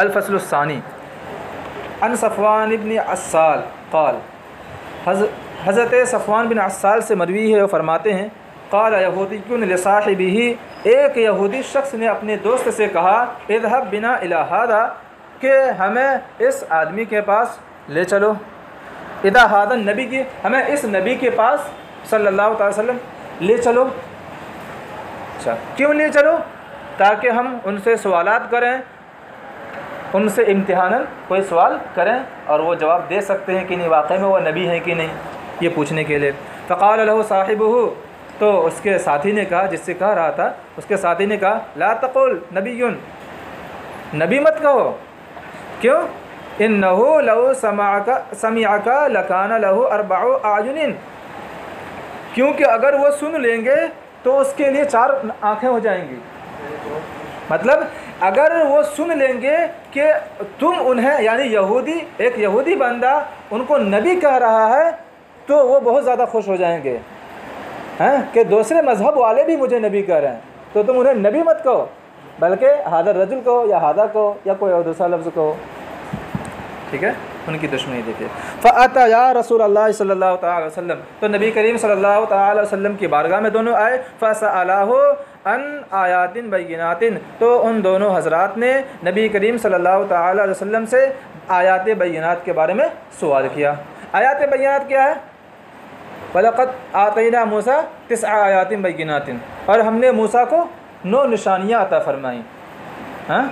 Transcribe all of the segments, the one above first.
अलफसलसानी अन Safwan इबन असाल क़ाल हज़रत Safwan bin असाल से मरवी है और फरमाते हैं क़ाल यहूदी साहिब ही एक यहूदी शख्स ने अपने दोस्त से कहा इधहब बिना इलाहादा कि हमें इस आदमी के पास ले चलो इदा हादन नबी की हमें इस नबी के पास सल्लल्लाहु अलैहि वसल्लम ले चलो अच्छा क्यों ले चलो ताकि हम उनसे सवालत करें उनसे इम्तहान कोई सवाल करें और वो जवाब दे सकते हैं कि नहीं, वाकई में वो नबी हैं कि नहीं, ये पूछने के लिए। फ़काल लहू साहिब हो तो उसके साथी ने कहा, जिससे कह रहा था, उसके साथी ने कहा, ला तकुल नबी नबी मत कहो। क्यों? इन नहो लहू समाका, समियाका लकाना लहू अरबाओ आजुन क्योंकि अगर वो सुन लेंगे तो उसके लिए चार आँखें हो जाएँगी। मतलब अगर वो सुन लेंगे कि तुम उन्हें, यानी यहूदी, एक यहूदी बंदा उनको नबी कह रहा है तो वो बहुत ज़्यादा खुश हो जाएँगे। हैं? कि दूसरे मज़हब वाले भी मुझे नबी कह रहे हैं। तो तुम उन्हें नबी मत कहो, बल्कि हादर रजुल को या हादा को या कोई और दूसरा लफ्ज़ को ठीक है? उनकी दुश्मनी देखिए। फ़ाता या रसूल अल्लाह सल्लल्लाहु अलैहि वसल्लम। तो नबी करीम सल्लल्लाहु अलैहि वसल्लम की बारगाह में दोनों आए। फ़सा अन आयातिन बैनातिन तो उन दोनों हजरात ने नबी करीम सल्लल्लाहु अलैहि वसल्लम से आयात बैनात के बारे में सवाल किया। आयात बैनात क्या है? वलक़त आतना मूसा तिस आयातिन बैनातिन और हमने मूसा को नौ निशानियाँ अता फरमाई। हाँ?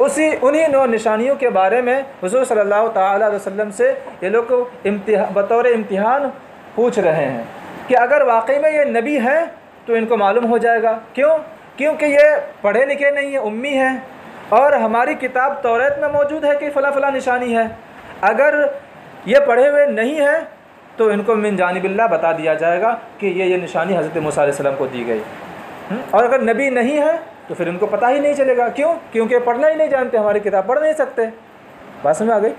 उसी, उन्हीं नौ निशानियों के बारे में हजूर सल्लल्लाहु अलैहि वसल्लम से ये लोग इम्तिहा, बतौर इम्तिहान पूछ रहे हैं कि अगर वाकई में ये नबी हैं तो इनको मालूम हो जाएगा। क्यों? क्योंकि ये पढ़े लिखे नहीं हैं, उम्मी हैं। और हमारी किताब तौरत में मौजूद है कि फ़ला फ़ला निशानी है। अगर ये पढ़े हुए नहीं हैं तो इनको मिन जानबिल्ला बता दिया जाएगा कि ये ये निशानी हज़रत मूसा को दी गई। और अगर नबी नहीं है तो फिर इनको पता ही नहीं चलेगा। क्यों? क्योंकि पढ़ना ही नहीं जानते, हमारी किताब पढ़ नहीं सकते। बात समझ आ गई?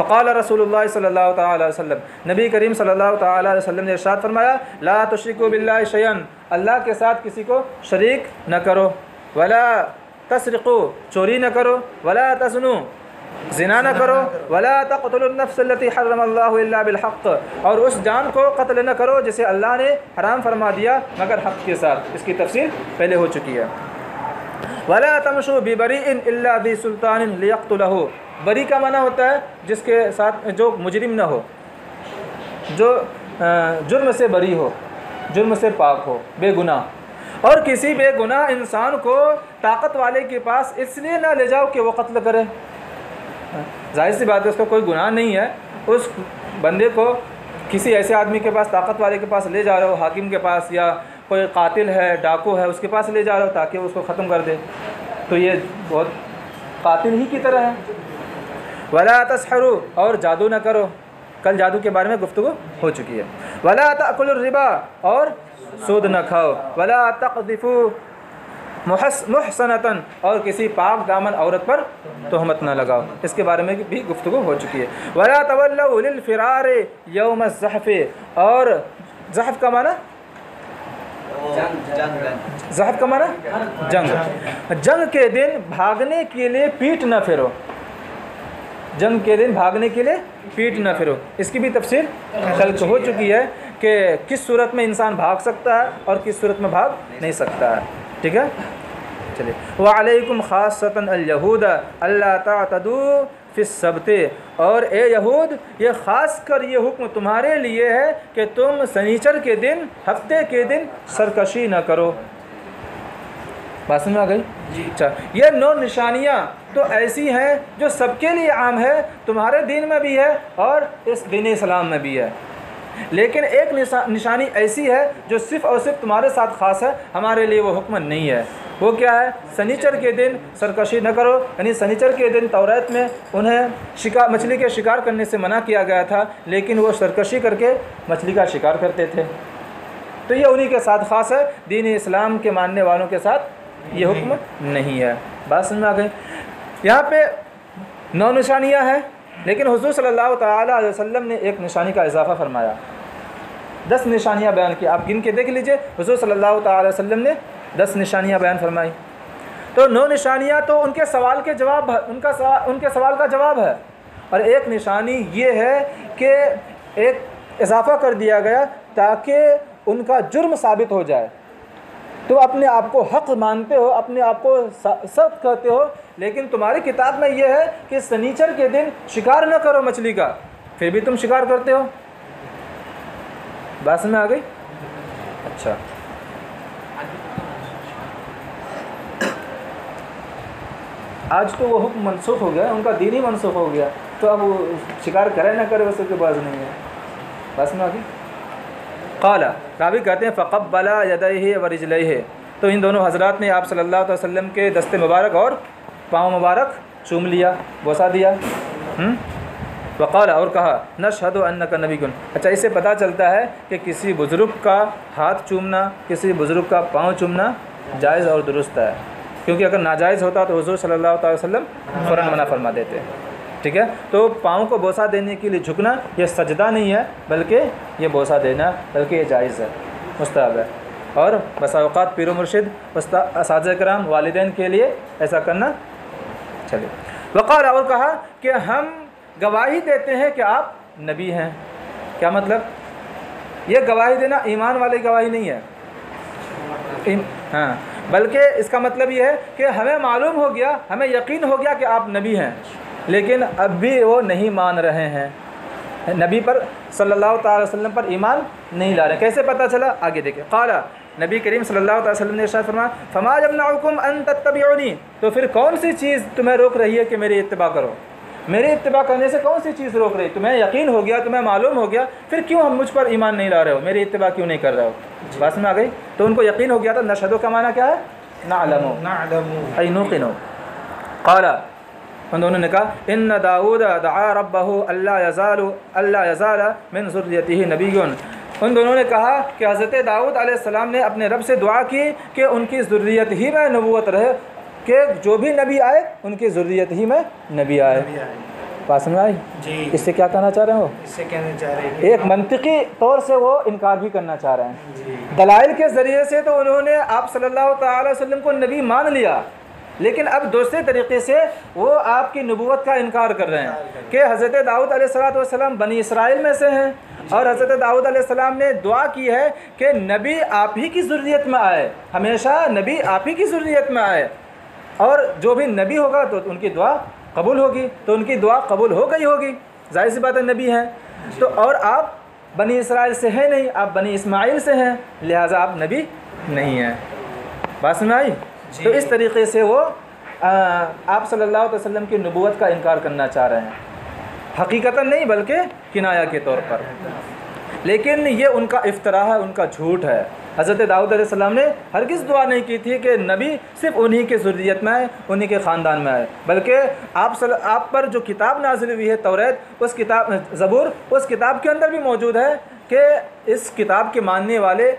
फ़काल रसूल अलैहि नबी करीम अलैहि ने इरशाद फरमाया ला बिल्लाहि शयन अल्लाह के साथ किसी को शरीक न करो वला तसरक़ो चोरी न करो वला तसनु जिना न करो वला तकतलनफ्सलती और उस जान को कत्ल न करो जिसे अल्लाह ने हराम फरमा दिया मगर हक़ के साथ इसकी तफसील पहले हो चुकी है वला तमशु बिबरी इन दी सुल्तान लियक़तलहु बरी का माना होता है जिसके साथ जो मुजरिम न हो, जो जुर्म से बरी हो, जुर्म से पाक हो, बेगुनाह। और किसी बेगुनाह इंसान को ताकत वाले के पास इसलिए ना ले जाओ कि वो कत्ल करे। ज़ाहिर सी बात है, उसका कोई गुनाह नहीं है। उस बंदे को किसी ऐसे आदमी के पास, ताकत वाले के पास ले जा रहे हो, हाकिम के पास या कोई कातिल है, डाकू है, उसके पास ले जा रहे हो ताकि उसको ख़त्म कर दे। तो ये बहुत कातिल ही की तरह है। वला तस्हरू, और जादू न करो। कल जादू के बारे में गुफ्तु हो चुकी है। वला तकुलरिबा और सूद न खाओ। वला तकदिफ़ु मुहसनतन, और किसी पाक दामन औरत पर तोहमत न लगाओ। इसके बारे में भी गुफ्तु हो चुकी है। वला तवल्लफ़िरार यौम जहफ़, और जहफ़ का माना? जहब का माना? जंग। जंग के दिन भागने के लिए पीठ न फेरो। जंग के दिन भागने के लिए पीठ न फिरो। इसकी भी तफसीर कल हो चुकी है कि किस सूरत में इंसान भाग सकता है और किस सूरत में भाग नहीं सकता है। ठीक है? चलिए। वालेकुम ख़ासतन अलयहूद अल्लाह तदू सबते। और ए यहूद ये ख़ास कर ये हुक्म तुम्हारे लिए है कि तुम सनीचर के दिन हफ़्ते के दिन सरकशी न करो। बात समझ आ गई? अच्छा ये नौ निशानियाँ तो ऐसी हैं जो सबके लिए आम है तुम्हारे दिन में भी है और इस दिन इस्लाम में भी है। लेकिन एक निशा, निशानी ऐसी है जो सिर्फ़ और सिर्फ़ तुम्हारे साथ ख़ास है हमारे लिए वो हुक्म नहीं है। वो क्या है? सनीचर के दिन सरकशी न करो यानी सनीचर के दिन तौरत में उन्हें शिकार मछली के शिकार करने से मना किया गया था लेकिन वो सरकशी करके मछली का शिकार करते थे। तो ये उन्हीं के साथ ख़ास है दीन इस्लाम के मानने वालों के साथ ये हुक्म नहीं है। बात समझ में आ गई? यहाँ पे नौ निशानियाँ हैं, लेकिन सल्लल्लाहु अलैहि वसल्लम ने एक निशानी का इजाफा फरमाया। दस निशानियाँ बयान की, आप गिन के देख लीजिए, हुजूर अलैहि वसल्लम ने दस निशानियाँ बयान फरमाई। तो नौ निशानियाँ तो उनके सवाल के जवाब उनका सवाल उनके सवाल का जवाब है। और एक निशानी ये है कि एक इजाफा कर दिया गया ताकि उनका जुर्म साबित हो जाए। तो अपने आप को हक मानते हो, अपने आप को सख्त कहते हो, लेकिन तुम्हारी किताब में यह है कि सनीचर के दिन शिकार न करो मछली का। फिर भी तुम शिकार करते हो। बात में आ गई? अच्छा। आज तो वो हुक्म मनसूख हो गया, उनका दिन ही मनसूख हो गया। तो अब वो शिकार करे ना करे वैसे कोई बात नहीं है। बस में आ गई? काला, रावी कहते हैं फ़क़बला यदय व रिजलय है तो इन दोनों हजरात ने आप अलैहि वसल्लम के दस्ते मुबारक और पाँव मुबारक चूम लिया, बोसा दिया? वक़ाल, और कहा, नशहद अन्न का नबी गुन अच्छा इससे पता चलता है कि किसी बुज़ुर्ग का हाथ चूमना, किसी बुज़ुर्ग का पाँव चूमना जायज़ और दुरुस्त है। क्योंकि अगर नाजायज़ होता तो हजूर सल्ला वसल्लम फ़ौरन मना फरमा देते। ठीक है? तो पाँव को बोसा देने के लिए झुकना, ये सजदा नहीं है, बल्कि ये बोसा देना, बल्कि ये जायज़ है। मुस्ताब है। और बसावक़ात पीर मुर्शिद कराम वालदेन के लिए ऐसा करना। चलिए। वक़ार और कहा कि हम गवाही देते हैं कि आप नबी हैं। क्या मतलब? ये गवाही देना ईमान वाली गवाही नहीं है। हाँ। बल्कि इसका मतलब ये है कि हमें मालूम हो गया, हमें यकीन हो गया कि आप नबी हैं। लेकिन अब भी वो नहीं मान रहे हैं। नबी पर सल्लल्लाहु अलैहि वसल्लम पर ईमान नहीं ला रहे कैसे पता चला? आगे देखें काला नबी करीम सल्लल्लाहु अलैहि वसल्लम ने इरशाद फरमाया फमा नाकुम अन तत्तबिउनी तो फिर कौन सी चीज़ तुम्हें रोक रही है कि मेरी इत्तबा करो? मेरी इत्तबा करने से कौन सी चीज़ रोक रही? तुम्हें यकीन हो गया तुम्हें मालूम हो गया फिर क्यों हम मुझ पर ईमान नहीं ला रहे हो? मेरी इत्तबा क्यों नहीं कर रहे हो? बात में आ गई। तो उनको यकीन हो गया था नशदो का माना क्या है? ना अलमो ना काला उन दोनों ने कहा इन दाऊद दा रबहू अल्लाह यजाल अल्लाह यजाल मिन ज़ुर्रियती नबी उन दोनों ने कहा कि हज़रत दाऊद आसमाम ने अपने रब से दुआ की कि उनकी ज़ुर्रियत ही में नबूत रहे कि जो भी नबी आए उनकी ज़ुर्रियत ही में नबी आए। पास में आई? जी। इससे क्या कहना चाह रहे हो? इससे कहना चाह रहे हैं एक मनतिकी तौर से वो इनकार भी करना चाह रहे हैं। दलाइल के ज़रिए से तो उन्होंने आप सल्लल्लाहु अलैहि वसल्लम को नबी मान लिया। लेकिन अब दूसरे तरीके से वो आपकी नबूत का इनकार कर रहे हैं कि हज़रत दाऊद सलाम बनी इसराइल में से हैं। और हज़रत दाऊद सलाम ने दुआ की है कि नबी आप ही की ज़रूरीत में आए। हमेशा नबी आप ही की ज़रूरीत में आए। और जो भी नबी होगा तो उनकी दुआ कबूल होगी तो उनकी दुआ कबूल हो गई होगी। ज़ाहिर सी बात है, नबी हैं। तो और आप बनी इसराइल से हैं नहीं, आप बनी इस्माइल से हैं, लिहाजा आप नबी नहीं हैं। बात सुन आई? तो इस तरीके से वो आ, आप सल्लल्लाहु अलैहि वसल्लम की नबूत का इनकार करना चाह रहे हैं। हकीकता नहीं बल्कि किनाया के तौर पर। लेकिन ये उनका इफ्तरा है उनका झूठ है। हज़रत दाऊद सलाम ने हर किस दुआ नहीं की थी कि नबी सिर्फ़ उन्हीं के ज़ुर्रियत में आए उन्हीं के ख़ानदान में आए। बल्कि आप सल, आप पर जो किताब नाजिल हुई है तौरत उस किताब ज़बूर उस किताब के अंदर भी मौजूद है कि इस किताब के मानने वाले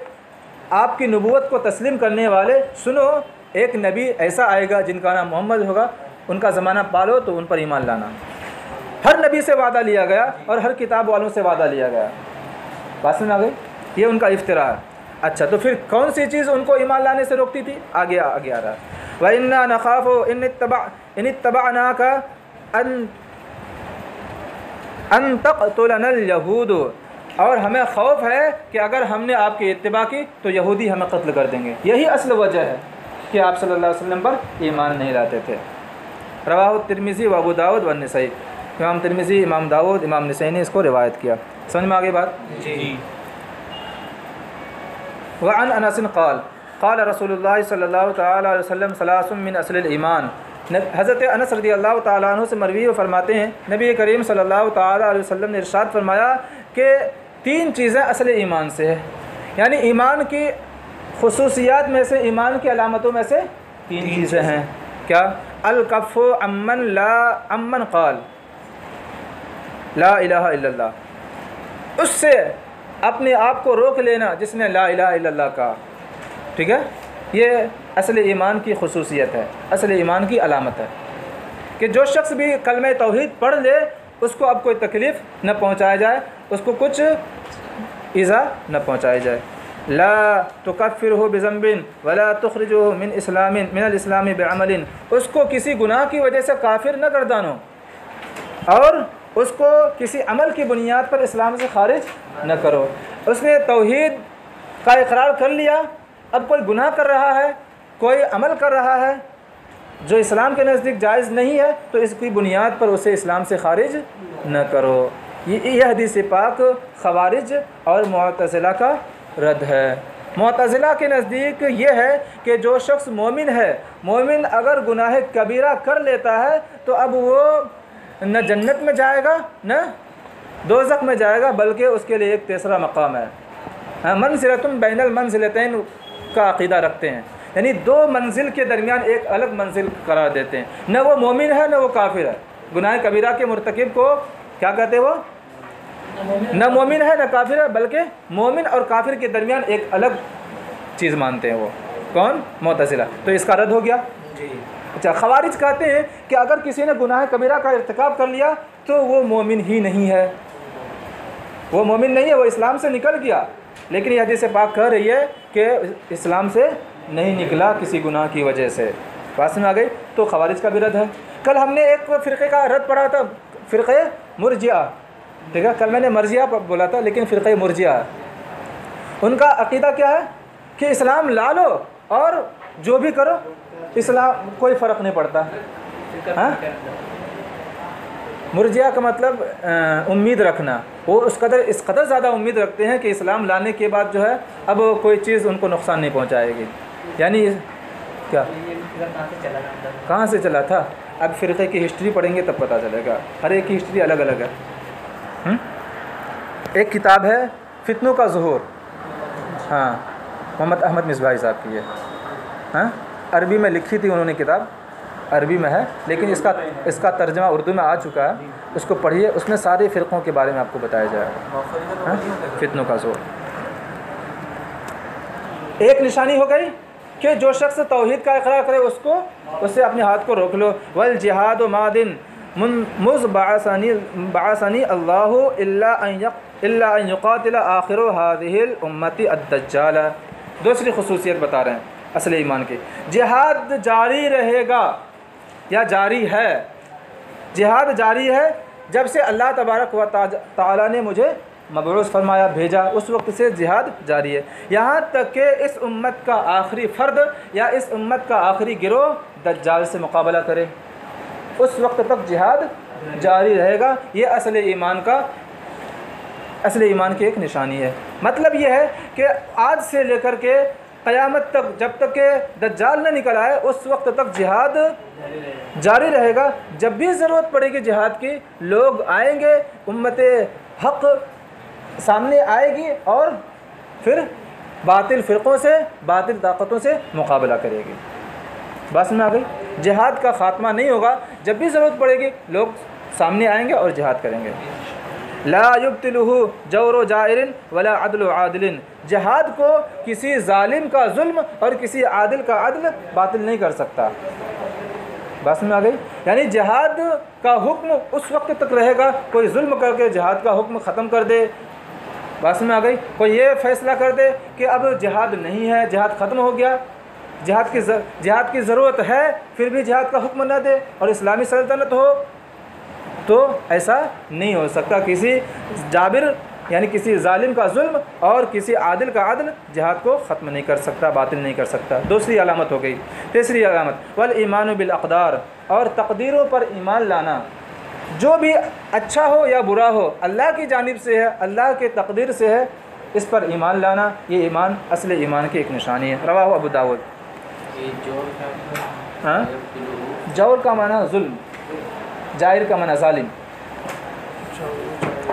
आपकी नबूत को तस्लीम करने वाले सुनो एक नबी ऐसा आएगा जिनका नाम मोहम्मद होगा, उनका ज़माना पालो तो उन पर ईमान लाना। हर नबी से वादा लिया गया और हर किताब वालों से वादा लिया गया। बात समझ आ गई? ये उनका इफ्तरा है। अच्छा तो फिर कौन सी चीज़ उनको ईमान लाने से रोकती थी? आगे आगे आ रहा वह इन्ना नखाफ हो इन तबा इन तबाना का अन अन तक यहूद। और हमें खौफ है कि अगर हमने आपकी इतबा की तो यहूदी हमें कत्ल कर देंगे। यही असल वजह है। कि आप सल्लल्लाहु अलैहि वसल्लम पर ईमान नहीं लाते थे। रवाह तिरमिज़ी वबू दाऊद व नसई। इमाम तिरमिज़ी इमाम दाऊद इमाम नसई ने इसको रिवायत किया। समझ में आगे बात? जी। वन अनसन क़ाल। क़ाल रसूल सल्ला वसम सलासमिन असल ईमान। हज़रत अनस रदी अल्लाह तु से मरवी व फरमाते हैं नबी करीम सल्लल्लाहु अलैहि वसल्लम ने इरशाद फरमाया कि तीन चीज़ें असल ईमान से है। यानी ईमान की खसूसियात में से ईमान की अलामतों में से तीन चीज़ें हैं। क्या? अलकफ़ अमन ला अमन क़ाल। ला इलाहा इल्लल्लाह। उससे अपने आप को रोक लेना जिसने ला इला का ठीक है? ये असल ईमान की खसूसियत है। असल ईमान की अलामत है। कि जो शख्स भी कलम तोहद पढ़ ले उसको अब कोई तकलीफ़ न पहुँचाया जाए उसको कुछ ईज़ा न पहुँचाई जाए। ला तो कफ़िर हो बेज़म्बिन वला तखरज हो मिन इस्लामी बेअमलिन उसको किसी गुनाह की वजह से काफिर न गर्दानो और उसको किसी अमल की बुनियाद पर इस्लाम से खारिज न करो। उसने तोहद का इकरार कर लिया। अब कोई गुनाह कर रहा है, कोई अमल कर रहा है, जो इस्लाम के नज़दीक जायज़ नहीं है तो इसकी बुनियाद पर उसे इस्लाम से खारिज न करो। ये यह हदीस पाक, खवारिज और मतज़िला का रद्द है। मतज़िला के नज़दीक ये है कि जो शख्स मोमिन है, मोमिन अगर गुनाह कबीरा कर लेता है तो अब वो न जन्नत में जाएगा, न दोजक में जाएगा, बल्कि उसके लिए एक तीसरा मकाम है। हाँ मनजिलतुम बैनल मंजिलतैन का अकीदा रखते हैं। यानी दो मंजिल के दरमियान एक अलग मंजिल करार देते हैं। न वो मोमिन है, न वो काफिर है। गुनाह कबीरा के मरतकब को क्या कहते हैं वो? न मोमिन है न काफिर है बल्कि मोमिन और काफिर के दरमियान एक अलग चीज़ मानते हैं वो। कौन? मोतसिला तो इसका रद्द हो गया। अच्छा खवारिज कहते हैं कि अगर किसी ने गुनाह कबीरा का इरतकब कर लिया तो वो मोमिन ही नहीं है। वो मोमिन नहीं है वो इस्लाम से निकल गया। लेकिन यह हदीस पाक कह रही है कि इस्लाम से नहीं निकला किसी गुनाह की वजह से। पास में आ गई? तो खवारिज का भी रद्द है। कल हमने एक फ़िरक़े का रद्द पढ़ा था फ़िरक़े मुरजिया ठीक है? कल मैंने मर्जिया पर बोला था, लेकिन फ़िरक़े मुरजिया। उनका अकीदा क्या है? कि इस्लाम ला लो और जो भी करो, इस्लाम, कोई फ़र्क नहीं पड़ता। हाँ? मुरजिया का मतलब उम्मीद रखना। वो उस कदर, इस कदर ज़्यादा उम्मीद रखते हैं कि इस्लाम लाने के बाद जो है, अब कोई चीज़ उनको नुकसान नहीं पहुंचाएगी। यानी क्या? कहाँ से चला था? अब फ़िरक़े की हिस्ट्री पढ़ेंगे तब पता चलेगा। हर एक की हिस्ट्री अलग अलग है हुँ? एक किताब है, फितनों का जहूर। हाँ मोहम्मद अहमद मिसबाई साहब की है हाँ? अरबी में लिखी थी उन्होंने किताब। अरबी में है, लेकिन इसका इसका तर्जमा उर्दू में आ चुका है। उसको पढ़िए, उसमें सारे फ़िरक़ों के बारे में आपको बताया जाएगा। हाँ? फितनों का ज़ोर एक निशानी हो गई कि जो शख्स तोहद का इकरार करे, उसको, उससे अपने हाथ को रोक लो। वल जिहाद मादिन। मुज बासनी बासनी अल्लाक़ातिल आखिर हादिल उम्मती अद्दजाल दूसरी खसूसियत बता रहे हैं, असल ईमान की। जिहाद जारी रहेगा या जारी है? जिहाद जारी है, जब से अल्लाह तबारक व ताली ने मुझे मबरूस फरमाया, भेजा, उस वक्त से जिहाद जारी है। यहाँ तक कि इस उम्मत का आखिरी फ़र्द या इस उम्मत का आखिरी गिरोह दज्जाल से मुकाबला करे। उस वक्त तक जिहाद जारी रहेगा, ये असल ईमान का असल ईमान की एक निशानी है। मतलब ये है कि आज से लेकर के क़यामत तक, जब तक के दज्जाल न निकल आए, उस वक्त तक जिहाद जारी रहेगा। जब भी ज़रूरत पड़ेगी जिहाद की, लोग आएँगे, उम्मत हक़ सामने आएगी और फिर बातिल फ़िरक़ों से, बातिल ताकतों से मुकाबला करेगी। बस में आ गई। जिहाद का ख़ात्मा नहीं होगा। जब भी ज़रूरत पड़ेगी, लोग सामने आएँगे और जिहाद करेंगे। ला युबतलहू जौर जायरिन वला अदल आदिलिन। जहाद को किसी ालिम का जुल्म और किसी आदिल का अदल बातिल नहीं कर सकता। बस में आ गई? यानी जहाद का हुक्म उस वक्त तक रहेगा, कोई जुल्म करके जहाद का हुक्म ख़त्म कर दे। बस में आ गई? कोई ये फैसला कर दे कि अब जहाद नहीं है, जहाद ख़त्म हो गया। जहाद की जहाद की ज़रूरत है, फिर भी जहाद का हुक्म न दे और इस्लामी सल्तनत हो। तो ऐसा नहीं हो सकता। किसी जाबिर यानी किसी ालिम का जुल्म और किसी आदिल का आदल जहाद को ख़त्म नहीं कर सकता बातिल नहीं कर सकता। दूसरी अलामत हो गई। तीसरी अलामत वल ईमान बिलअक़दार और तकदीरों पर ईमान लाना। जो भी अच्छा हो या बुरा हो अल्लाह की जानब से है अल्लाह के तकदीर से है इस पर ईमान लाना ये ईमान असल ईमान की एक निशानी है। रवा अबू दाऊद। हाँ? जौर का माना जुल्म। ज़ाहिर का मना ालिम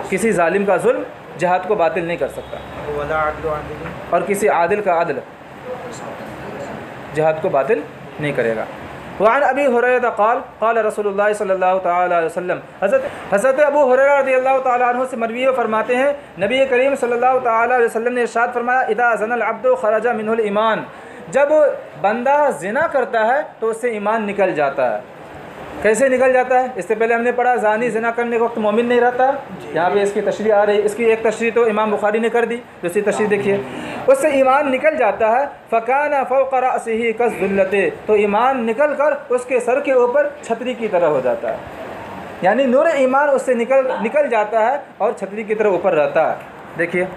किसी ालिम का जुल्म जहाद को बातिल नहीं कर सकता। और किसी आदिल का आदल जहाद को बातिल नहीं करेगा। वान अभी हुरैर क़ाल क़ाल सल्लल्लाहु अलैहि हज़रत हज़रत अबू हुरैरा तआला अन्हु से मरवी फरमाते हैं नबी करीम वसल्लम ने इरशाद फरमाया इदा ज़नल अब्दु खरजा ईमान। जब बंदा जिना करता है तो उससे ईमान निकल जाता है। कैसे निकल जाता है? इससे पहले हमने पढ़ा, जानी जना करने के वक्त मोमिन नहीं रहता। यहाँ पे इसकी तशरी आ रही, इसकी एक तशरी तो इमाम बुखारी ने कर दी, दूसरी तशरी देखिए। उससे ईमान निकल जाता है, फ़काना फ़ौकर से ही कसजुल्लते तो ईमान निकल कर उसके सर के ऊपर छतरी की तरह हो जाता है। यानी नूर ईमान उससे निकल निकल जाता है और छतरी की तरह ऊपर रहता है। देखिए।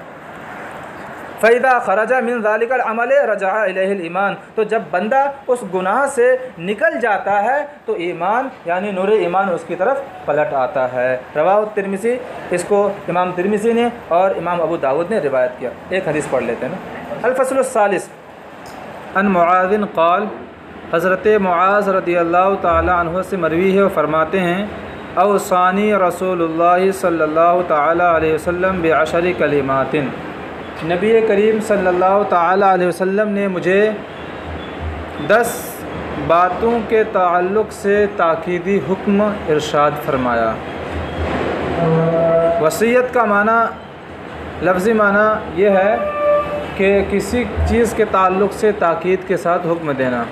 फ़ैदा खराजा मिन ज़ालिकल अमल रजा ईमान। तो जब बंदा उस गुनाह से निकल जाता है तो ईमान, यानी नूर ईमान उसकी तरफ़ पलट आता है। रवा तिरमिसी इसको इमाम तिरमिसी ने और इमाम अबू दाऊद ने रिवायत किया। एक हदीस पढ़ लेते हैं ना। अलफसलसालिस अन मुआजिन कौल, हज़रत मुआज़ रदी अल्लाह तह से मरवी है और फरमाते हैं अवसानी रसूल सल्लल्लाहु अलैहि वसल्लम कलिमातिन। नबी करीम सल्लल्लाहु अलैहि वसल्लम ने मुझे दस बातों के ताल्लुक़ से ताकीदी हुक्म इरशाद फरमाया। वसीयत का माना, लफ्ज़ी माना यह है कि किसी चीज़ के ताल्लुक़ से ताकीद के साथ हुक्म देना,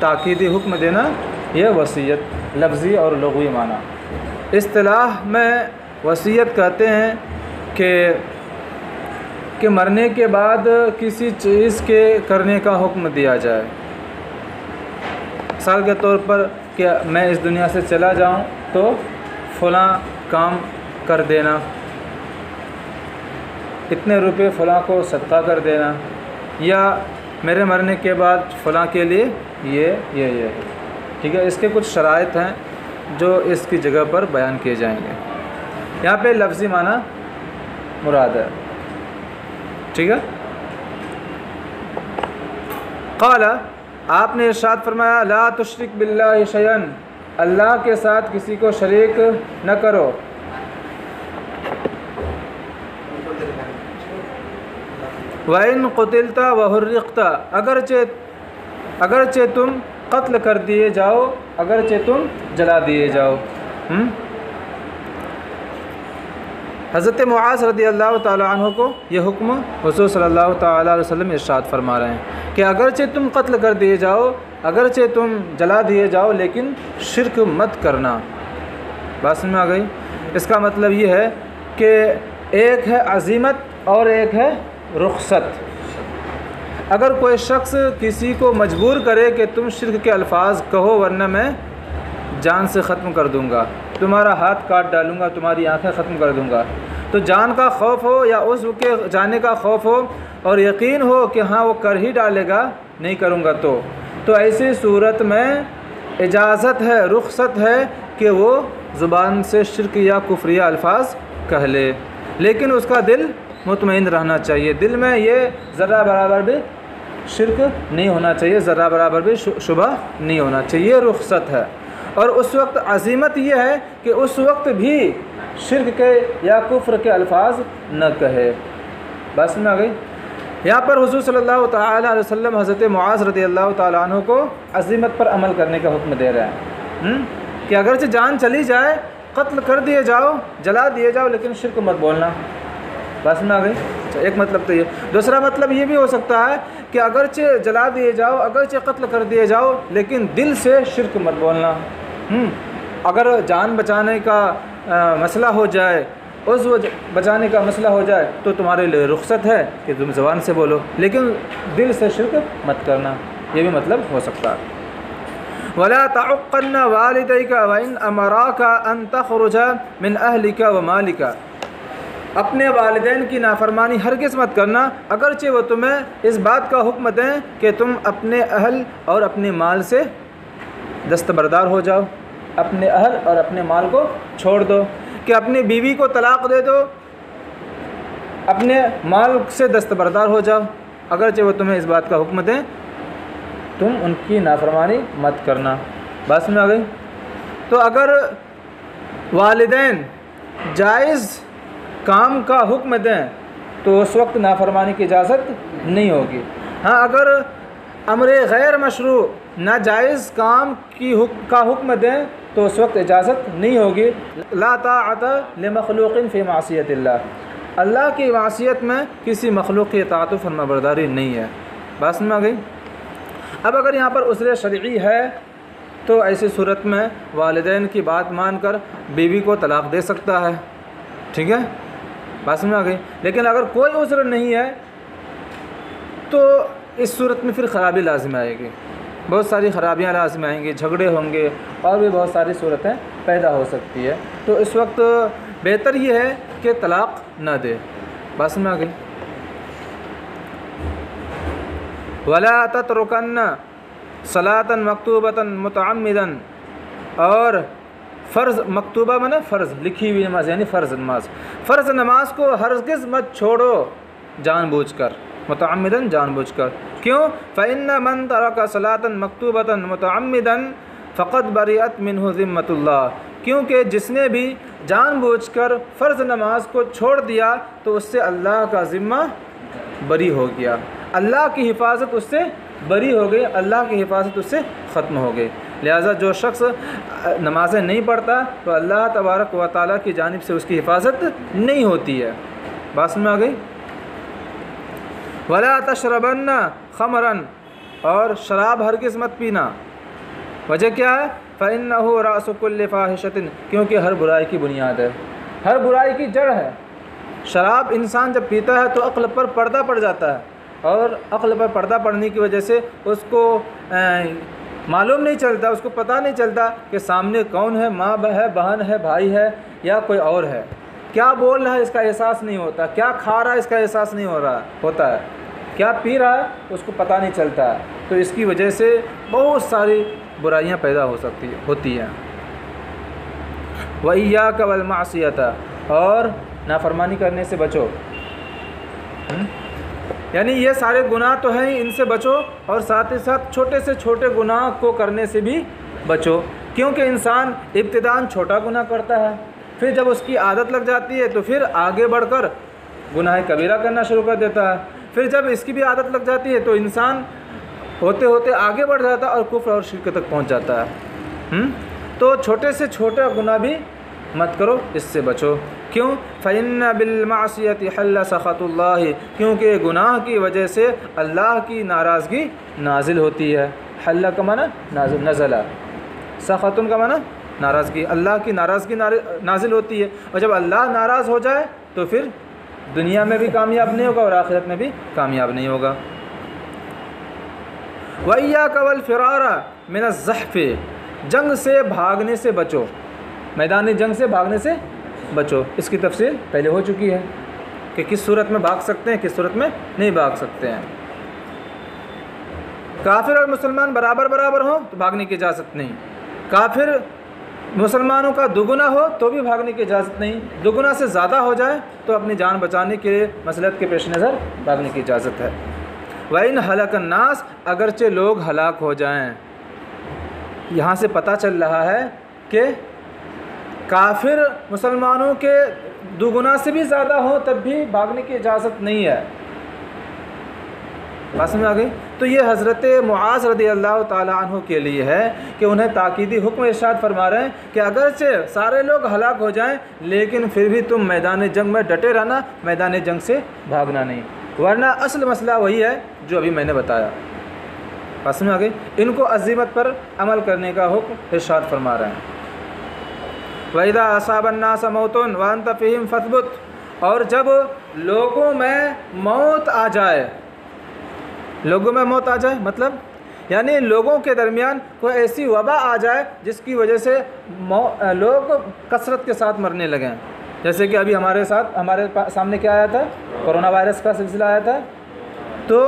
ताकीदी हुक्म देना, यह वसीयत, लफ्ज़ी और लगवी माना। असलाह में वसीयत कहते हैं कि कि मरने के बाद किसी चीज़ के करने का हुक्म दिया जाए। साल के तौर पर कि मैं इस दुनिया से चला जाऊँ तो फ़लाँ काम कर देना। इतने रुपए फ़लाँ को सत्ता कर देना। या मेरे मरने के बाद फ़लाँ के लिए ये ये ये ठीक है, इसके कुछ शरात हैं जो इसकी जगह पर बयान किए जाएँगे। यहाँ पे लफ्ज़ी माना मुराद है। ठीक है? काला, आपने इरशाद फरमाया, ला तुशरिक बिल्ला शयन, अल्लाह के साथ किसी को शरीक न करो। वाइन कतिलता वहर्रता अगरचे अगरचे तुम कत्ल कर दिए जाओ, अगरचे तुम जला दिए जाओ। हुँ? हज़रत मुआज़ रदी अल्लाह तु को यह हुक्म हजूर सल्ला वसम इरशाद फरमा रहे हैं कि अगरचे तुम कत्ल कर दिए जाओ, अगरचे तुम जला दिए जाओ, लेकिन शिरक मत करना। बात समझ में आ गई? इसका मतलब ये है कि एक है अजीमत और एक है रुखसत। अगर कोई शख्स किसी को मजबूर करे कि तुम शिरक के अल्फाज कहो, वरना मैं जान से ख़त्म कर दूँगा। तुम्हारा हाथ काट डालूँगा, तुम्हारी आँखें ख़त्म कर दूँगा। तो जान का खौफ हो या उस के जाने का खौफ हो और यकीन हो कि हाँ वो कर ही डालेगा, नहीं करूँगा तो। तो ऐसी सूरत में इजाज़त है, रुखसत है कि वो ज़ुबान से शिरक या कुफरिया अल्फाज कह ले। लेकिन उसका दिल मुतमिन रहना चाहिए। दिल में ये ज़रा बराबर भी शिरक नहीं होना चाहिए ज़रा बराबर भी शुभ नहीं होना चाहिए रुखसत है। और उस वक्त अजीमत यह है कि उस वक्त भी शिरक के या कुफ्र के अल्फाज न कहे। बस में आ गई। यहाँ पर हजू अलैहि वसल्लम हज़रत मुआज़ रदी अल्लाह तु को अजीमत पर अमल करने का हुक्म दे रहे हैं। हम्म? कि अगरचे जान चली जाए, कत्ल कर दिए जाओ, जला दिए जाओ, लेकिन शिरक मत बोलना। बस में आ गई। अच्छा एक मतलब तो ये। दूसरा मतलब ये भी हो सकता है कि अगरचे जला दिए जाओ, अगरचे कत्ल कर दिए जाओ, लेकिन दिल से शिरक मत बोलना। अगर जान बचाने का आ, मसला हो जाए उस बचाने का मसला हो जाए तो तुम्हारे लिए रुख्सत है कि तुम ज़बान से बोलो। लेकिन दिल से शिरक मत करना ये भी मतलब हो सकता है। वला तक़न्ना वालद का वन अमरा का अन तखरुजा मिन अहलिका व मालिका। अपने वालदेन की नाफरमानी हर किस मत करना अगरचे वो तुम्हें इस बात का हुक्म दें कि तुम अपने अहल और अपने माल से दस्तबरदार हो जाओ। अपने अहल और अपने माल को छोड़ दो। कि अपनी बीवी को तलाक़ दे दो। अपने माल से दस्तबरदार हो जाओ। अगर चाहे वो तुम्हें इस बात का हुक्म दें, तुम उनकी नाफरमानी मत करना। बस में आ गई। तो अगर वालदेन जायज़ काम का हुक्म दें तो उस वक्त नाफरमानी की इजाज़त नहीं होगी। हाँ अगर अमर गैर मशरू नाजायज़ काम की हुक, का हुक्म दें तो उस वक्त इजाज़त नहीं होगी। ला तातमखलूक़ फ़ी मासीत अल्लाह की मासीत में किसी मखलूक की तात फरमाबरदारी नहीं है। बात समझ आ गई? अब अगर यहाँ पर उसरे शर्ची है तो ऐसी सूरत में वालदेन की बात मान कर बीवी को तलाक़ दे सकता है। ठीक है? बात समझ आ गई? लेकिन अगर कोई उसर नहीं है तो इस सूरत में फिर ख़राबी लाजम आएगी। बहुत सारी ख़राबियाँ लाजम आएँगी, झगड़े होंगे और भी बहुत सारी सूरतें पैदा हो सकती है। तो इस वक्त बेहतर ये है कि तलाक़ न दे। बस में आ गई वला तत्रुकन्न सलातन मकतूबतन मुतमदन और फ़र्ज़, मकतूबा मैंने फ़र्ज़, लिखी हुई नमाज़, यानी फ़र्ज़ नमाज़। फ़र्ज़ नमाज़ को हरगिज़ मत छोड़ो जानबूझ कर मतमदन जानबूझ कर क्यों? फ़ैन मन तरक सलातन मकतूबतन मतमदन फ़कत बरीत मिन क्योंकि जिसने भी जानबूझकर फ़र्ज़ नमाज़ को छोड़ दिया तो उससे अल्लाह का ज़िम्मा बरी हो गया। अल्लाह की हिफाजत उससे बरी हो गई, अल्लाह की हिफाजत उससे ख़त्म हो गई। लिहाजा जो शख्स नमाज़ें नहीं पढ़ता तो अल्लाह तबारक व ताली की जानब से उसकी हिफाजत नहीं होती है। बात में आ गई? वला तशरबन्ना खमरन और शराब हरगिज़ मत पीना। वजह क्या है? फ़ैन हो रासकुल्ल फ़ाहिशतिन, क्योंकि हर बुराई की बुनियाद है। हर बुराई की जड़ है। शराब इंसान जब पीता है तो अक्ल पर पर्दा पड़ जाता है और अक्ल पर पर्दा पड़ने की वजह से उसको मालूम नहीं चलता, उसको पता नहीं चलता कि सामने कौन है, माँ है, बहन है, भाई है या कोई और है। क्या बोल रहा है इसका एहसास नहीं होता, क्या खा रहा है इसका एहसास नहीं हो रहा, होता है। क्या पी रहा है, उसको पता नहीं चलता है। तो इसकी वजह से बहुत सारी बुराइयाँ पैदा हो सकती, होती हैं। वही या कवल मासीत और नाफरमानी करने से बचो। हम्म? यानी ये सारे गुनाह तो ही, इनसे बचो, और साथ ही साथ छोटे से छोटे गुनाह को करने से भी बचो। क्योंकि इंसान इब्तदान छोटा गुनाह करता है। फिर जब उसकी आदत लग जाती है तो फिर आगे बढ़कर गुनाह कबीरा करना शुरू कर देता है। फिर जब इसकी भी आदत लग जाती है तो इंसान होते होते आगे बढ़ जाता है और कुफ्र और शिरक तक पहुँच जाता है। हुँ? हम्म? तो छोटे से छोटा गुना भी मत करो, इससे बचो। क्यों? फ़ैन बिलमासीत हल्ला सख़तुल्ला क्योंकि गुनाह की वजह से अल्लाह की नाराज़गी नाजिल होती है। हल्ला का माना नाजिल, नज़ला। सख़तुन का माना नाराज़गी। अल्लाह की नाराज़गी नाजिल होती है। और जब अल्लाह नाराज़ हो जाए तो फिर दुनिया में भी कामयाब नहीं होगा और आखिरत में भी कामयाब नहीं होगा। वैया कवल फ़िरारा मेरा जहफ़, जंग से भागने से बचो। मैदानी जंग से भागने से बचो। इसकी तफसील पहले हो चुकी है कि किस सूरत में भाग सकते हैं, किस सूरत में नहीं भाग सकते हैं। काफिर और मुसलमान बराबर बराबर हों तो भागने की इजाज़त नहीं। काफिर मुसलमानों का दुगुना हो तो भी भागने की इजाज़त नहीं। दुगुना से ज़्यादा हो जाए तो अपनी जान बचाने के लिए मसलत के पेश नज़र भागने की इजाज़त है। इन हलक नास, अगरचे लोग हलाक हो जाएँ। यहाँ से पता चल रहा है कि काफिर मुसलमानों के दुगुना से भी ज़्यादा हो तब भी भागने की इजाज़त नहीं है। बात समझ आ गई? तो ये हज़रत मुआज रदी अल्लाह तु के लिए है कि उन्हें ताकीदी हुक्म इर्शाद फरमा रहे हैं कि अगरचे सारे लोग हलाक हो जाएँ, लेकिन फिर भी तुम मैदान जंग में डटे रहना, मैदान जंग से भागना नहीं। वरना असल मसला वही है जो अभी मैंने बताया। बात समझ आ गई? इनको अजीमत पर अमल करने का हुक्म इर्शाद फरमा रहे हैं। वैदा असाबन्ना समौतन वन तफ़ीम फतबुत और जब लोगों में मौत आ जाए लोगों में मौत आ जाए मतलब? यानी लोगों के दरमियान कोई ऐसी वबा आ जाए जिसकी वजह से लोग कसरत के साथ मरने लगें जैसे कि अभी हमारे साथ, हमारे सामने क्या आया था? कोरोना वायरस का सिलसिला आया था। तो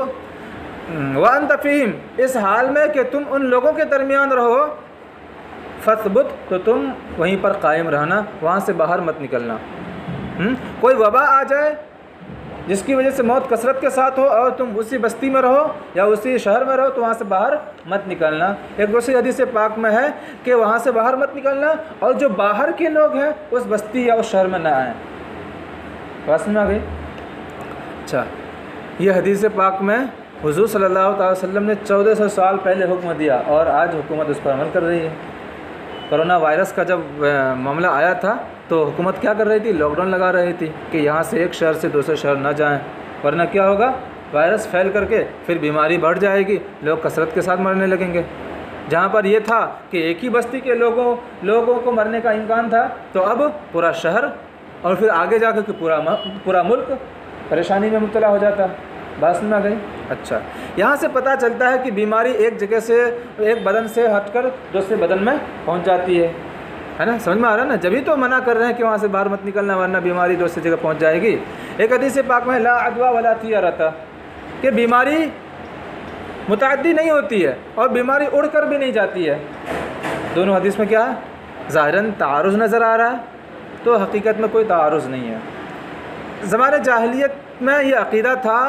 वन तफ़ीम इस हाल में कि तुम उन लोगों के दरमियान रहो, फसबुत तो तुम वहीं पर कायम रहना, वहाँ से बाहर मत निकलना। हुँ? कोई वबा आ जाए जिसकी वजह से मौत कसरत के साथ हो और तुम उसी बस्ती में रहो या उसी शहर में रहो तो वहाँ से बाहर मत निकलना। एक दूसरी हदीस पाक में है कि वहाँ से बाहर मत निकलना और जो बाहर के लोग हैं, उस बस्ती या उस शहर में ना आए। बात समझ आ गई? अच्छा ये हदीस पाक में हुजूर सल्लल्लाहु अलैहि वसल्लम ने चौदह सौ साल पहले हुक्म दिया और आज हुकूमत उस पर अमल कर रही है। कोरोना वायरस का जब मामला आया था तो हुकूमत क्या कर रही थी? लॉकडाउन लगा रही थी कि यहाँ से एक शहर से दूसरे शहर ना जाएँ। वरना क्या होगा? वायरस फैल करके फिर बीमारी बढ़ जाएगी, लोग कसरत के साथ मरने लगेंगे। जहाँ पर यह था कि एक ही बस्ती के लोगों लोगों को मरने का इम्कान था तो अब पूरा शहर और फिर आगे जा कर पूरा पूरा मुल्क परेशानी में मुबतला हो जाता। बात सुना गई। अच्छा। यहाँ से पता चलता है कि बीमारी एक जगह से, एक बदन से हटकर दूसरे बदन में पहुँच जाती है। है ना? समझ में आ रहा है ना? जब ही तो मना कर रहे हैं कि वहाँ से बाहर मत निकलना, वरना बीमारी दूसरी जगह पहुँच जाएगी। एक हदीस पाक में, ला अदवा वाला थी रहता, कि बीमारी मुतदी नहीं होती है और बीमारी उड़ कर भी नहीं जाती है। दोनों हदीस में क्या? है ज़ाहिरन तारुज़ नज़र आ रहा है तो हकीकत में कोई तारुज़ नहीं है। ज़माने जाहलीत में ये अकीदा था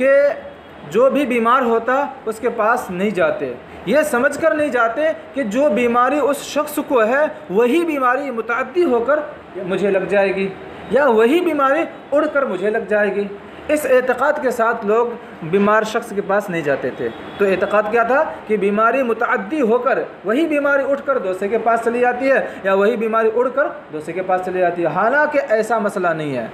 कि जो भी बीमार होता, उसके पास नहीं जाते। ये समझ कर नहीं जाते कि जो बीमारी उस शख्स को है, वही बीमारी मुतदी होकर मुझे लग जाएगी, या वही बीमारी उड़ कर मुझे लग जाएगी। इस एतक़ाद के साथ लोग बीमार शख्स के पास नहीं जाते थे। तो एतक़ाद क्या था कि बीमारी मुतदी होकर, वही बीमारी उठकर दूसरे के पास चली जाती है, या वही बीमारी उड़कर दूसरे के पास चली जाती है। हालाँकि ऐसा मसला नहीं है।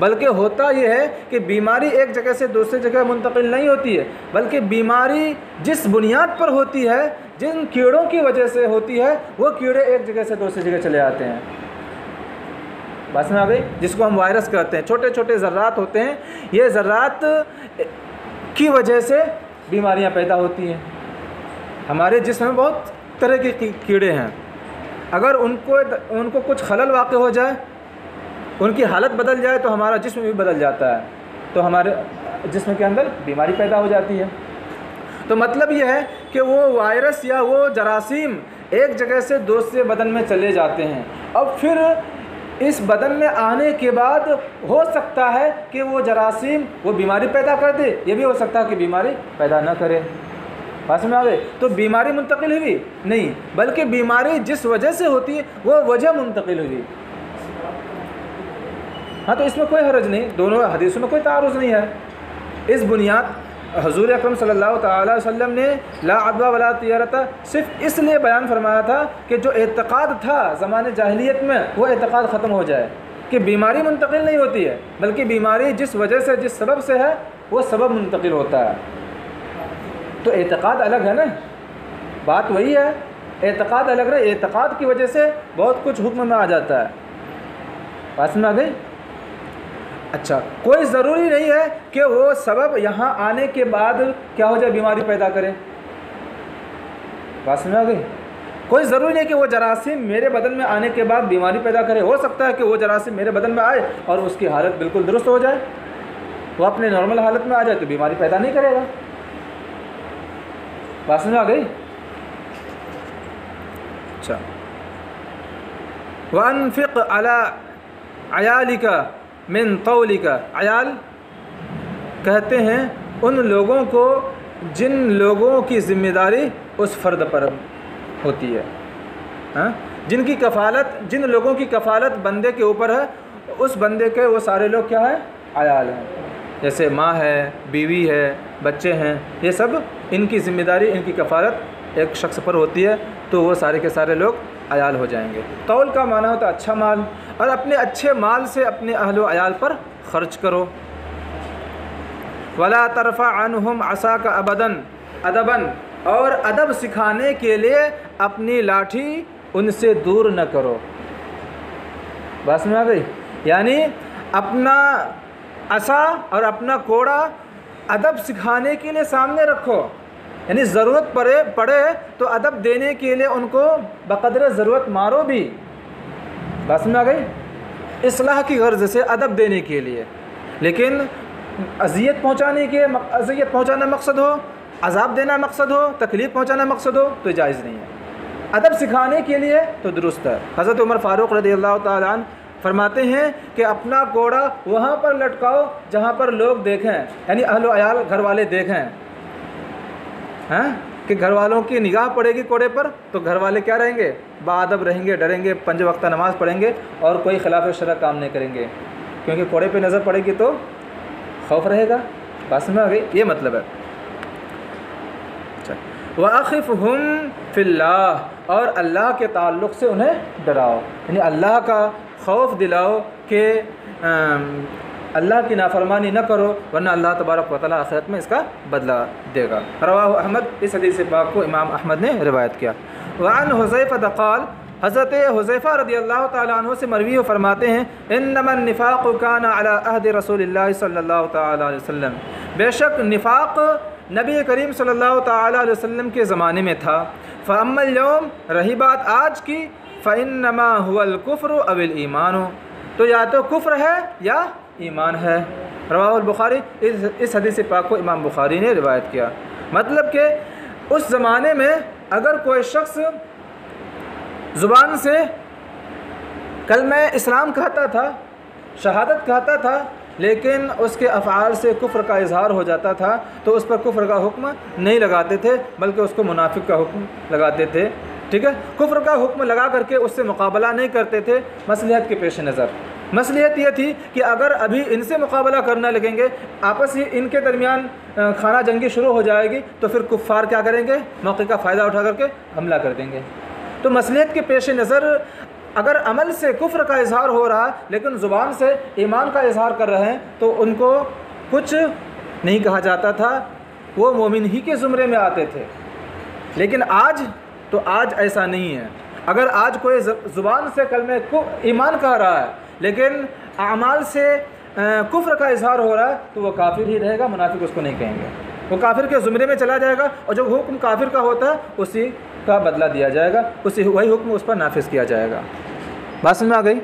बल्कि होता यह है कि बीमारी एक जगह से दूसरी जगह मुंतकिल नहीं होती है, बल्कि बीमारी जिस बुनियाद पर होती है, जिन कीड़ों की वजह से होती है, वो कीड़े एक जगह से दूसरी जगह चले जाते हैं। बस में आ गई? जिसको हम वायरस कहते हैं। छोटे छोटे ज़र्रात होते हैं। ये ज़र्रात की वजह से बीमारियाँ पैदा होती हैं। हमारे जिसम में बहुत तरह के कीड़े हैं। अगर उनको उनको कुछ खलल वाक़ हो जाए उनकी हालत बदल जाए तो हमारा जिस्म भी बदल जाता है। तो हमारे जिसम के अंदर बीमारी पैदा हो जाती है। तो मतलब यह है कि वो वायरस या वो जरासीम एक जगह से दूसरे बदन में चले जाते हैं। अब फिर इस बदन में आने के बाद हो सकता है कि वो जरासीम, वो बीमारी पैदा कर दे। ये भी हो सकता है कि बीमारी पैदा ना करे। पास में आ गए तो बीमारी मुंतकिल हुई? नहीं, बल्कि बीमारी जिस वजह से होती है, वो वजह मुंतकिल हुई। हाँ तो इसमें कोई हरज नहीं, दोनों हदीसों में कोई तारुज़ नहीं है। इस बुनियाद, हजूर अक्रम वसल्लम ने ला अदवा वला तियारता सिर्फ़ इसलिए बयान फरमाया था कि जो एतक़ाद था ज़माने जाहलीत में, वो एतक़ाद ख़त्म हो जाए। कि बीमारी मुंतकिल नहीं होती है, बल्कि बीमारी जिस वजह से, जिस सबब से है, वो सबब मुंतकिल होता है। तो एतक़ाद अलग है ना? बात वही है, एतक़ाद अलग है एतक़ाद की वजह से बहुत कुछ हुक्म में आ जाता है। बात में आ गई? अच्छा कोई ज़रूरी नहीं है कि वो सबब यहाँ आने के बाद क्या हो जाए, बीमारी पैदा करे। बात समझ आ गई? कोई ज़रूरी नहीं कि वो जरासीम मेरे बदन में आने के बाद बीमारी पैदा करे। हो सकता है कि वो जरासीम मेरे बदन में आए और उसकी हालत बिल्कुल दुरुस्त हो जाए। वो अपने नॉर्मल हालत में आ जाए तो बीमारी पैदा नहीं करेगा। बात समझ आ गई? अच्छा। वन फ़िक अला अयाली का मिन तौली का अयाल कहते हैं उन लोगों को जिन लोगों की ज़िम्मेदारी उस फ़र्द पर होती है। हाँ? जिनकी कफ़ालत, जिन लोगों की कफ़ालत बंदे के ऊपर है, उस बंदे के, वो सारे लोग क्या है? अयाल हैं। जैसे माँ है, बीवी है, बच्चे हैं, ये सब इनकी ज़िम्मेदारी, इनकी कफ़ालत एक शख्स पर होती है तो वो सारे के सारे लोग अयाल हो जाएँगे। तौल का माना होता अच्छा माल, और अपने अच्छे माल से अपने अहल अयाल पर ख़र्च करो। वला तरफ़ा अनहम असा का अबदन, अदबन, और अदब सिखाने के लिए अपनी लाठी उनसे दूर न करो। बस में आ गई? यानी अपना असा और अपना कोड़ा अदब सिखाने के लिए सामने रखो। यानी ज़रूरत पड़े पड़े तो अदब देने के लिए उनको बकदर ज़रूरत मारो भी। बस में आ गई? असलाह की गर्ज से अदब देने के लिए। लेकिन अजियत पहुँचाने के अजियत पहुँचाना मकसद हो, अजाब देना मकसद हो, तकलीफ़ पहुँचाना मकसद हो तो जायज़ नहीं है। अदब सिखाने के लिए तो दुरुस्त है। हज़रत उमर फ़ारूक रदी अल्लाह फरमाते हैं कि अपना कोड़ा वहाँ पर लटकाओ जहाँ पर लोग देखें, यानी अहल अयाल घर वाले देखें। हैं? कि घर वालों की निगाह पड़ेगी कोड़े पर तो घर वाले क्या रहेंगे? बादब रहेंगे, डरेंगे, पंज वक्त नमाज़ पढ़ेंगे और कोई खिलाफ शरा काम नहीं करेंगे। क्योंकि कोड़े पे नज़र पड़ेगी तो खौफ रहेगा। बस में आ गई? ये मतलब है। अच्छा वाकिफ़ हम फिल्ला और अल्लाह के ताल्लुक़ से उन्हें डराओ। यानी अल्लाह का खौफ दिलाओ कि अल्लाह की नाफरमानी न करो, वरना अल्लाह तबारक वाली आखिरत में इसका बदला देगा। रवा अहमद, इस हदीस पाक को इमाम अहमद ने रिवायत किया। वान दक़ाल हज़रत हुज़ैफ़ा रदी अल्लाह तु से मरवी फरमाते हैं इन नमन निफ़ाक़ कान अहद रसूल अलैहि बेशक निफ़ाक़ नबी करीम सल्लल्लाहु अलैहि वसल्लम के ज़माने में था। फ़अमल यौम, रही बात आज की फ़ैन नमा हुअल अविल ईमान। तो या तो कुफ्र है या ईमान है। रवा बुखारी, इस इस हदीस पाक को इमाम बुखारी ने रिवायत किया। मतलब कि उस ज़माने में अगर कोई शख्स ज़ुबान से कल मैं इस्लाम कहता था, शहादत कहता था, लेकिन उसके अफ़ाल से कुफ्र का इजहार हो जाता था तो उस पर कुफ्र का हुक्म नहीं लगाते थे, बल्कि उसको मुनाफिक का हुक्म लगाते थे। ठीक है? कुफ्र का हुक्म लगा करके उससे मुकाबला नहीं करते थे मसलहत के पेश नज़र। मसलियत ये थी कि अगर अभी इनसे मुकाबला करने लगेंगे, आपस ही इनके दरमियान खाना जंगी शुरू हो जाएगी तो फिर कुफ़ार क्या करेंगे? मौके का फ़ायदा उठा करके हमला कर देंगे। तो मसलियत के पेश नज़र, अगर अमल से कुफ्र का इजहार हो रहा, लेकिन ज़ुबान से ईमान का इजहार कर रहे हैं तो उनको कुछ नहीं कहा जाता था। वो मोमिन ही के ज़ुमरे में आते थे। लेकिन आज तो आज ऐसा नहीं है। अगर आज कोई ज़ुबान से कल में ईमान कह रहा है लेकिन अमाल से कुफ्र का इजहार हो रहा है तो वह काफिर ही रहेगा, मुनाफिक उसको नहीं कहेंगे। वो काफिर के ज़ुमरे में चला जाएगा और जो हुक्म काफिर का होता है, उसी का बदला दिया जाएगा, उसी, वही हुक्म उस पर नाफिज किया जाएगा। बात समझ में आ गई?